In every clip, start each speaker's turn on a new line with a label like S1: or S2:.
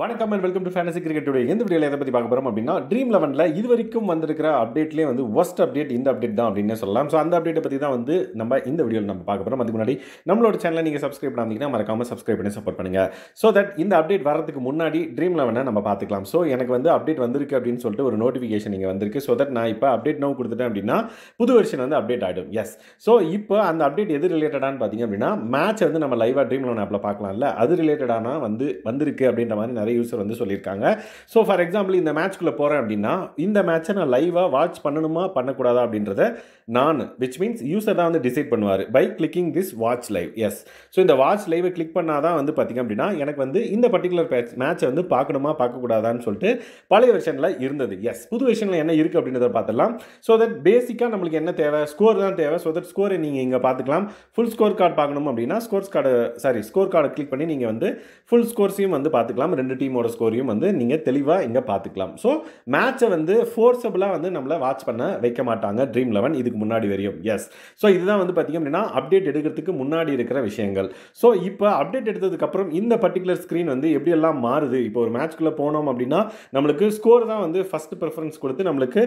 S1: வணக்கம் and welcome to fancy cricket today எந்த வீடியோவில் எதை பற்றி பார்க்க போகிறோம் அப்படின்னா ட்ரீம் லெவனில் இது வரைக்கும் வந்திருக்கிற அப்டேட்லேயே வந்து ஒஸ்ட் அப்டேட் இந்த அப்டேட் தான் அப்படின்னு சொல்லலாம். ஸோ அந்த அப்டேட்டை பற்றி தான் வந்து நம்ம இந்த வீடியோவில் நம்ம பார்க்க போகிறோம் அதுக்கு முன்னாடி நம்மளோட சேனலை நீங்கள் சப்ஸ்கிரைப் பண்ணாதீங்கன்னா மறக்காமல் சப்ஸ்கிரைப் பண்ணி சப்போர்ட் பண்ணுங்கள் ஸோ தட் இந்த அப்டேட் வரதுக்கு முன்னாடி ட்ரீம் லெவனை நம்ம பார்த்துக்கலாம். ஸோ எனக்கு வந்து அப்டேட் வந்திருக்கு அப்படின்னு சொல்லிட்டு ஒரு நோட்டிஃபிகேஷன் இங்கே வந்திருக்கு. ஸோ தட் நான் இப்போ அப்டேட் நோ கொடுத்துட்டேன் அப்படின்னா புது வருஷன் வந்து அப்டேட் ஆகிடும் எஸ் ஸோ இப்போ அந்த அப்டேட் எது ரிலேட்டடானு பார்த்தீங்க அப்படின்னா மேட்ச் வந்து நம்ம லைவாக ட்ரீம் லெவன் ஆப்பில் பார்க்கலாம்ல. அது ரிலேட்டடான வந்து வந்திருக்கு அப்படின்ற மாதிரி நிறைய யூஸர் வந்து சொல்லியிருக்காங்க. ஸோ ஃபார் எக்ஸாம்பிள் இந்த மேட்ச்க்குள்ளே போகிறேன் அப்படின்னா இந்த மேட்ச்சை நான் லைவாக வாட்ச் பண்ணணுமா பண்ணக்கூடாதா அப்படின்றத நான் விச் மீன்ஸ் யூசர் தான் வந்து டிசைட் பண்ணுவார். By clicking this watch live yes so இந்த வாட்ச் லைவை கிளிக் பண்ணால் தான் வந்து பார்த்திங்க அப்படின்னா எனக்கு வந்து இந்த பர்டிகுலர் மேட்ச்சை வந்து பார்க்கணுமா பார்க்கக்கூடாதான்னு சொல்லிட்டு பழைய வெர்ஷனில் இருந்தது. எஸ் புது வெர்ஷனில் என்ன இருக்குது அப்படின்றத பார்த்துடலாம் ஸோ தட் பேசிக்காக நம்மளுக்கு என்ன தேவை? ஸ்கோர் தான் தேவை. ஸோ தட் ஸ்கோரை நீங்கள் இங்கே பார்த்துக்கலாம் ஃபுல் ஸ்கோர் கார்டு பார்க்கணும் அப்படின்னா ஸ்கோர்ஸ் கார்டு சாரி ஸ்கோர் கார்டை கிளிக் பண்ணி நீங்கள் வந்து ஃபுல் ஸ்கோர்ஸையும் வந்து பார்த்துக்கலாம் ரெண்டு டீமோட ஸ்கோரையும் வந்து நீங்கள் தெளிவாக இங்கே பார்த்துக்கலாம் ஸோ மேட்சை வந்து ஃபோர்ஸபுளாக வந்து நம்மளை வாட்ச் பண்ண வைக்க மாட்டாங்க ட்ரீம் லெவன் இதுக்கு முன்னாடி வரையும். எஸ் ஸோ இதுதான் வந்து பார்த்திங்க அப்படின்னா அப்டேட் எடுக்கிறதுக்கு முன்னாடி இருக்கிற விஷயங்கள். ஸோ இப்போ அப்டேட் எடுத்ததுக்கப்புறம் இந்த பர்டிகுலர் ஸ்க்ரீன் வந்து எப்படியெல்லாம் மாறுது? இப்போ ஒரு மேட்ச்க்குள்ளே போனோம் அப்படின்னா நம்மளுக்கு ஸ்கோர் தான் வந்து ஃபஸ்ட் ப்ரிஃபரன்ஸ் கொடுத்து நம்மளுக்கு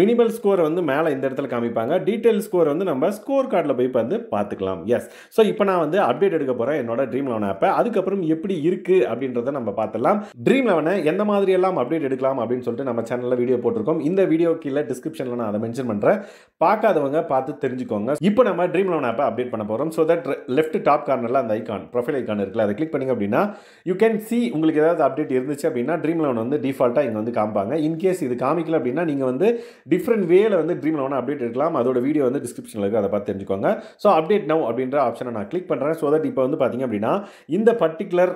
S1: மினிமல் ஸ்கோரை வந்து மேலே இந்த இடத்துல காமிப்பாங்க. டீட்டெயில் ஸ்கோர் வந்து நம்ம ஸ்கோர் கார்டில் போய் வந்து பார்த்துக்கலாம் எஸ் ஸோ இப்போ நான் வந்து அப்டேட் எடுக்க போகிறேன் என்னோட ட்ரீம் லெவன் ஆப்பை அதுக்கப்புறம் எப்படி இருக்குது அப்படின்றத நம்ம பார்த்துலாம் ட்ரீம் லெவனை எந்த மாதிரியெல்லாம் அப்டேட் எடுக்கலாம் அப்படின்னு சொல்லிட்டு நம்ம சேனலில் வீடியோ போட்டிருக்கோம். இந்த வீடியோ கீழே டிஸ்கிரிப்ஷனில் நான் அதை மென்ஷன் பண்ணுறேன் பார்க்காதவங்க பார்த்து தெரிஞ்சுக்கோங்க. இப்போ நம்ம ட்ரீம் லெவன் ஆப்பை அப்டேட் பண்ண போகிறோம் ஸோ தட் லெஃப்ட் டாப் கார்னரில் அந்த ஐக்கான் ப்ரொஃபைல் ஐக்கான் இருக்குல்ல அதை கிளிக் பண்ணிங்க அப்படின்னா யூ கேன் சி உங்களுக்கு ஏதாவது அப்டேட் இருந்துச்சு அப்படின்னா ட்ரீம் லெவன் வந்து டிஃபால்ட்டாக இங்கே வந்து காமிப்பாங்க இன்கேஸ் இது காமிக்கல அப்படின்னா நீங்கள் வந்து டிஃப்ரெண்ட் வேல வந்து ட்ரீம் லெவன் அப்டேட் எடுக்கலாம். அதோட வீடியோ வந்து டிஸ்கிரிப்ஷனில் இருக்குது அதை பார்த்து தெரிஞ்சுக்கோங்க. ஸோ அப்டேட் நவ் அப்படின்ற ஆப்ஷனை நான் கிளிக் பண்ணுறேன் ஸோ தட் இப்போ வந்து பார்த்தீங்க அப்படின்னா இந்த பர்டிகுலர்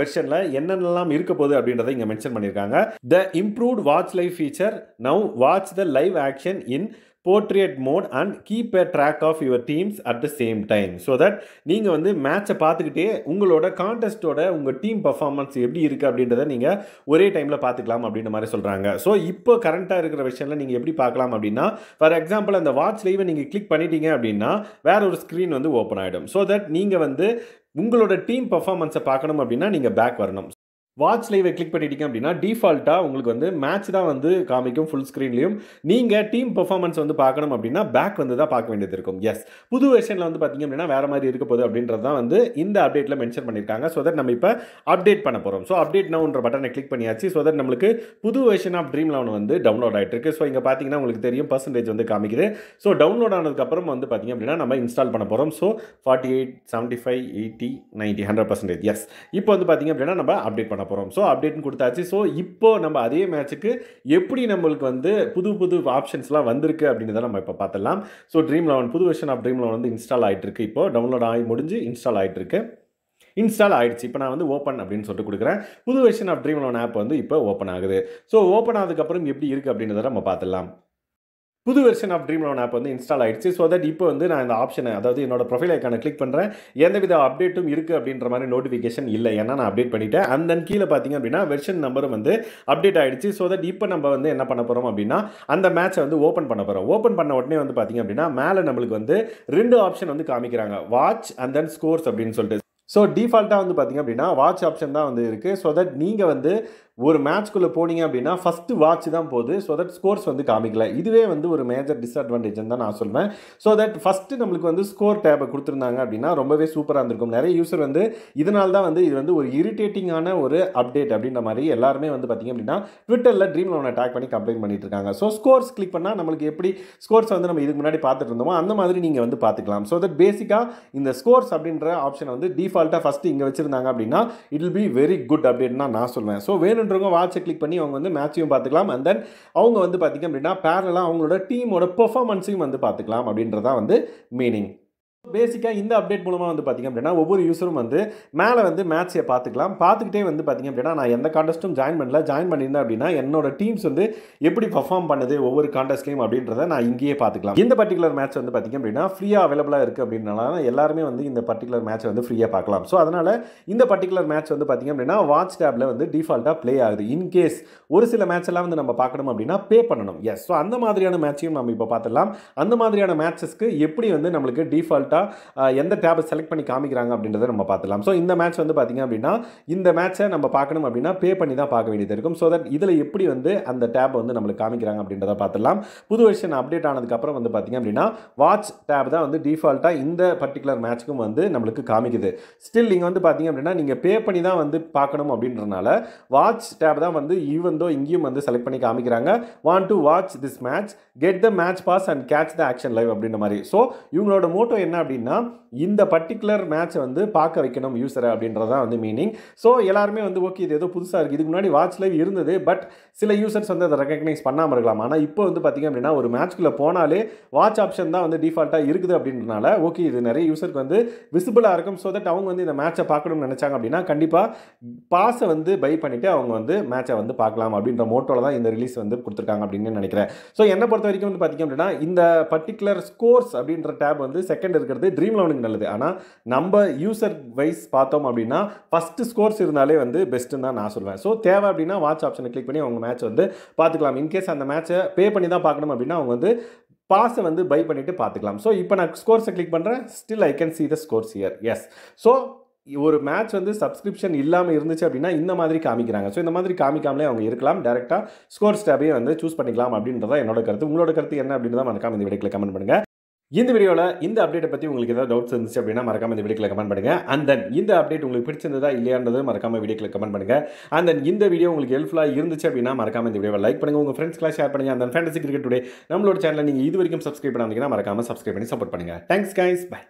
S1: வெர்ஷனில் என்னென்னலாம் இருக்க போகுது அப்படின்றத இங்கே மென்ஷன் பண்ணியிருக்காங்க. The improved watch live feature now watch the live action in portrait mode and keep a track of your teams at the same time so that நீங்கள் வந்து மேட்சை பார்த்துக்கிட்டே உங்களோட கான்டெஸ்ட்டோட உங்கள் டீம் பர்ஃபார்மன்ஸ் எப்படி இருக்குது அப்படின்றத நீங்கள் ஒரே டைமில் பார்த்துக்கலாம் அப்படின்ற மாதிரி சொல்கிறாங்க ஸோ இப்போ கரண்ட்டாக இருக்கிற விஷயம்ல நீங்கள் எப்படி பார்க்கலாம் அப்படின்னா ஃபார் எக்ஸாம்பிள் அந்த வாட்ச் லைவை நீங்கள் கிளிக் பண்ணிட்டீங்க அப்படின்னா வேற ஒரு ஸ்க்ரீன் வந்து ஓப்பன் ஆகிடும் ஸோ தட் நீங்கள் வந்து உங்களோட டீம் பர்ஃபார்மன்ஸை பார்க்கணும் அப்படின்னா நீங்கள் பேக் வரணும். வாட்ச் லைவை கிளிக் பண்ணிட்டீங்க அப்படின்னா டிஃபால்ட்டாக உங்களுக்கு வந்து மேட்ச் தான் வந்து காமிக்கும் ஃபுல் ஸ்க்ரீன்லையும் நீங்கள் டீம் பெர்ஃபார்மன்ஸ் வந்து பார்க்கணும் அப்படின்னா பேக் வந்து தான் பார்க்க வேண்டியது இருக்கும். எஸ் புது வெர்ஷனில் வந்து பார்த்திங்க அப்படின்னா வேறு மாதிரி இருக்க போகுது அப்படின்றது தான் வந்து இந்த அப்டேட்டில் மென்ஷன் பண்ணியிருக்காங்க. ஸோ தட் நம்ம இப்போ அப்டேட் பண்ண போகிறோம் ஸோ அப்டேட் நவுன்ற பட்டனை கிளிக் பண்ணியாச்சு. ஸோ தட் நம்மளுக்கு புது வெர்ஷன் ஆஃப் ட்ரீம் லெவன் வந்து டவுன்லோட் ஆகிட்டு இருக்கு ஸோ இங்கே பார்த்தீங்கன்னா உங்களுக்கு தெரியும் பர்சன்டேஜ் வந்து காமிக்குது. ஸோ டவுன்லோட் ஆனதுக்கப்புறம் வந்து பார்த்திங்க அப்படின்னா நம்ம இன்ஸ்டால் பண்ண போகிறோம் so forty eight seventy five eighty ninety hundred percentage yes இப்போ வந்து பார்த்திங்க அப்படின்னா நம்ம அப்டேட் பண்ண போகிறோம் ஸோ அப்டேட்னு கொடுத்தாச்சு. ஸோ இப்போ நம்ம அதே மேட்ச்சுக்கு எப்படி நம்மளுக்கு வந்து புது புது ஆப்ஷன்ஸ்லாம் வந்திருக்கு அப்படின்னு தான் நம்ம இப்போ பார்த்துடலாம். ஸோ ட்ரீம் லெவன் புது வெர்ஷன் ஆஃப் ட்ரீம் லெவன் வந்து இன்ஸ்டால் ஆகிட்டு இருக்கு இப்போ டவுன்லோட் ஆகி முடிஞ்சு இன்ஸ்டால் ஆகிட்டு இருக்கு இன்ஸ்டால் ஆகிடுச்சு இப்போ நான் வந்து ஓப்பன் அப்படின்னு சொல்லிட்டு கொடுக்குறேன். புது version of Dream Eleven app வந்து இப்போ ஓப்பன் ஆகுது. ஸோ ஓப்பன் ஆனதுக்கப்புறம் எப்படி இருக்குது அப்படின்றத நம்ம பார்த்துடலாம். புது version of Dream Eleven app வந்து இன்ஸ்டால் ஆகிடுச்சு ஸோ தட் இப்போ வந்து நான் இந்த ஆப்ஷனை அதாவது என்னோட ப்ரொஃபைல் ஐக்கான கிளிக் பண்ணுறேன் எந்தவித அப்டேட்டும் இருக்குது அப்படின்ற மாதிரி நோட்டிஃபிகேஷன் இல்லை. ஏன்னா நான் அப்டேட் பண்ணிட்டேன். அண்ட் தென் கீழே பார்த்தீங்க அப்படின்னா வெர்ஷன் நம்பரும் வந்து அப்டேட் ஆகிடுச்சு ஸோ தட் இப்போ நம்ம வந்து என்ன பண்ண போகிறோம் அப்படின்னா அந்த மேட்சை வந்து ஓப்பன் பண்ண போகிறோம் ஓப்பன் பண்ண உடனே வந்து பார்த்தீங்க அப்படின்னா மேலே நம்மளுக்கு வந்து ரெண்டு ஆப்ஷன் வந்து காமிக்கிறாங்க. வாட்ச் அண்ட் தென் ஸ்கோர்ஸ் அப்படின்னு சொல்லிட்டு ஸோ டிஃபால்ட்டாக வந்து பார்த்தீங்க அப்படின்னா வாட்ச் ஆப்ஷன் தான் வந்து இருக்குது ஸோ தட் நீங்கள் வந்து ஒரு மேட்ச்க்குள்ளே போனீங்க அப்படின்னா ஃபஸ்ட்டு வாட்ச் தான் போகுது. ஸோ தட் ஸ்கோர்ஸ் வந்து காமிக்கல. இதுவே வந்து ஒரு மேஜர் டிஸ்அட்வான்டேஜ்னு தான் நான் சொல்வேன். ஸோ தட் ஃபஸ்ட்டு நம்மளுக்கு வந்து ஸ்கோர் டேப்பை கொடுத்துருந்தாங்க அப்படின்னா ரொம்பவே சூப்பராக இருந்திருக்கும். நிறைய யூசர் வந்து இதனால தான் வந்து இது வந்து ஒரு இரிட்டேட்டிங்கான ஒரு அப்டேட் அப்படின்ற மாதிரி எல்லாருமே வந்து பார்த்திங்க அப்படின்னா ட்விட்டரில் ட்ரீம் லோனை டேக் பண்ணி கம்ப்ளைண்ட் பண்ணிட்டு இருக்காங்க. ஸோ ஸ்கோர்ஸ் கிளிக் பண்ணால் நம்மளுக்கு எப்படி ஸ்கோர்ஸ் வந்து நம்ம இதுக்கு முன்னாடி பார்த்துட்டு இருந்தோமோ அந்த மாதிரி நீங்கள் வந்து பார்த்துக்கலாம். ஸோ தட் பேசிக்காக இந்த ஸ்கோர்ஸ் அப்படின்ற ஆப்ஷனை வந்து டிஃபால்ட்டாக ஃபஸ்ட்டு இங்கே வச்சுருந்தாங்க அப்படின்னா it will be very good அப்படின்னு தான் நான் சொல்லுவேன் ஸோ வேணுன்றவங்க வாட்சை கிளிக் பண்ணி அவங்க வந்து மேட்சையும் பார்த்துக்கலாம். அண்ட் தென் அவங்க வந்து பார்த்திங்க அப்படின்னா பேரலாக அவங்களோட டீமோட பெர்ஃபார்மன்ஸையும் வந்து பார்த்துக்கலாம் அப்படின்றதான் வந்து மீனிங் பேசிக்காக இந்த அப்டேட் மூலமாக வந்து பார்த்திங்க அப்படின்னா ஒவ்வொரு யூஸரும் வந்து மேலே வந்து மேட்ச்சை பார்த்துக்கலாம். பார்த்துக்கிட்டே வந்து பார்த்திங்க அப்படின்னா நான் எந்த காண்டஸ்ட்டும் ஜாயின் பண்ணல. ஜாயின் பண்ணியிருந்தேன் அப்படின்னா என்னோட டீம்ஸ் வந்து எப்படி பர்ஃபார்ம் பண்ணுது ஒவ்வொரு காண்டஸ்ட்லையும் அப்படின்றத நான் இங்கேயே பார்த்துக்கலாம். இந்த பர்டிகுலர் மேட்ச் வந்து பார்த்திங்க அப்படின்னா ஃப்ரீயாக அவைலபிளாக இருக்குது அப்படின்னால எல்லாருமே வந்து இந்த பர்டிகுலர் மேட்ச் வந்து ஃப்ரீயாக பார்க்கலாம். ஸோ அதனால் இந்த பர்டிகுலர் மேட்ச் வந்து பார்த்திங்க அப்படின்னா வாட்ச் டேப்பில் வந்து டிஃபால்ட்டாக ப்ளே ஆகுது. இன்கேஸ் ஒரு சில மேட்ச் எல்லாம் வந்து நம்ம பார்க்கணும் அப்படின்னா பே பண்ணணும். எஸ் ஸோ அந்த மாதிரியான மேட்சையும் நம்ம இப்போ பார்த்துடலாம். அந்த மாதிரியான மேட்சஸ்க்கு எப்படி வந்து நம்மளுக்கு டிஃபால்ட்டாக டிஃபால்ட்டாக எந்த டேபை செலக்ட் பண்ணி காமிக்கிறாங்க அப்படின்றத நம்ம பார்த்துலாம் ஸோ இந்த மேட்ச் வந்து பார்த்திங்க அப்படின்னா இந்த மேட்ச்சை நம்ம பார்க்கணும் அப்படின்னா பே பண்ணி தான் பார்க்க வேண்டியது இருக்கும். ஸோ தட் இதில் எப்படி வந்து அந்த டேப் வந்து நம்மளுக்கு காமிக்கிறாங்க அப்படின்றத பார்த்துலாம் புது வெர்ஷன் அப்டேட் ஆனதுக்கப்புறம் வந்து பார்த்திங்க அப்படின்னா வாட்ச் டேப் தான் வந்து டிஃபால்ட்டாக இந்த பர்டிகுலர் மேட்ச்க்கும் வந்து நம்மளுக்கு காமிக்குது. ஸ்டில் நீங்கள் வந்து பார்த்திங்க அப்படின்னா நீங்கள் பே பண்ணி தான் வந்து பார்க்கணும் அப்படின்றனால வாட்ச் டேப் தான் வந்து ஈவன் தோ இங்கேயும் வந்து செலக்ட் பண்ணி காமிக்கிறாங்க. Want to watch this match get the match pass and catch the action live அப்படின்ற மாதிரி. ஸோ இவங்களோட மோட்டோ என்ன அப்படின்னா இந்த பர்டிகுலர் மேட்ச்சை வந்து பார்க்க வைக்கணும் யூஸரை அப்படின்றது தான் வந்து மீனிங் ஸோ எல்லாருமே வந்து ஓகே இது ஏதோ புதுசாக இருக்குது இதுக்கு முன்னாடி வாட்ச் லைவ் இருந்தது பட் சில யூசர்ஸ் வந்து அதை ரெக்கக்னைஸ் பண்ணாமல் இருக்கலாம். ஆனால் இப்போ வந்து பார்த்திங்க அப்படின்னா ஒரு மேட்ச்க்குள்ளே போனாலே வாட்ச் ஆப்ஷன் தான் வந்து டிஃபால்ட்டாக இருக்குது அப்படின்றனால ஓகே இது நிறைய யூசருக்கு வந்து விசிபிளாக இருக்கும் ஸோ தட் அவங்க வந்து இந்த மேட்ச்சை பார்க்கணும்னு நினச்சாங்க அப்படின்னா கண்டிப்பாக பாஸை வந்து பை பண்ணிவிட்டு அவங்க வந்து மேட்ச்சை வந்து பார்க்கலாம் அப்படின்ற மோட்டோவில் தான் இந்த ரிலீஸ் வந்து கொடுத்துருக்காங்க அப்படின்னு நினைக்கிறேன். ஸோ என்னை பொறுத்த வரைக்கும் வந்து பார்த்திங்க அப்படின்னா இந்த பர்டிகுலர் ஸ்கோர்ஸ் அப்படின்ற டேப் வந்து செகண்ட் இருக்கிறது ட்ரீம் லெவனுக்கு நல்லது. ஆனால் நம்ம யூசர் வைஸ் பார்த்தோம் அப்படின்னா ஃபஸ்ட்டு ஸ்கோர்ஸ் இருந்தாலே வந்து பெஸ்ட்டுன்னு தான் நான் சொல்லுவேன் ஸோ தேவை அப்படின்னா வாட்ச் ஆப்ஷனை கிளிக் பண்ணி அவங்க மேட்ச் வந்து பார்த்துக்கலாம். இன்கேஸ் அந்த மேட்ச்சை பே பண்ணி தான் பார்க்கணும் அப்படின்னா அவங்க வந்து பாஸை வந்து பை பண்ணிவிட்டு பார்த்துக்கலாம். ஸோ இப்போ நான் ஸ்கோர்ஸை கிளிக் பண்ணுறேன் still I can see the scores here yes so ஒரு மேட்ச் வந்து சப்ஸ்கிரிப்ஷன் இல்லாமல் இருந்துச்சு அப்படின்னா இந்த மாதிரி காமிக்கிறாங்க. ஸோ இந்த மாதிரி காமிக்காமலே அவங்க இருக்கலாம். டேரெக்டாக ஸ்கோர்ஸ் டேபையே வந்து சூஸ் பண்ணிக்கலாம் அப்படின்றத என்னோட கருத்து. உங்களோட கருத்து என்ன அப்படின்றத மறக்காம இந்த வீடியோவில் கமெண்ட் பண்ணுங்கள் இந்த வீடியோவில் இந்த அப்டேட்டை பற்றி உங்களுக்கு ஏதாவது டவுட்ஸ் இருந்துச்சு அப்படின்னா மறக்காம இந்த வீடியோக்கில் கமெண்ட் பண்ணுங்கள் அண்ட் தென் இந்த அப்டேட் உங்களுக்கு பிடிச்சிருந்ததா இல்லையான்றது மறக்காம வீடியோக்கில் கமெண்ட் பண்ணுங்கள் அண்ட் தென் இந்த வீடியோ உங்களுக்கு ஹெல்ப்ஃபுல்லாக இருந்துச்சு அப்படின்னா மறக்காம இந்த வீடியோவை லைக் பண்ணுங்கள் உங்கள் ஃப்ரெண்ட்ஸ்க்கெலாம் ஷேர் பண்ணுங்கள் அந்த ஃபேண்டசி கிரிக்கெட் டுடே நம்மளோட சேனலை நீங்கள் இது வரைக்கும் சப்ஸ்கிரைப் பண்ணாதீங்கன்னா மறக்காம சப்ஸ்கிரைப் பண்ணி சப்போர்ட் பண்ணுங்க. Thanks guys bye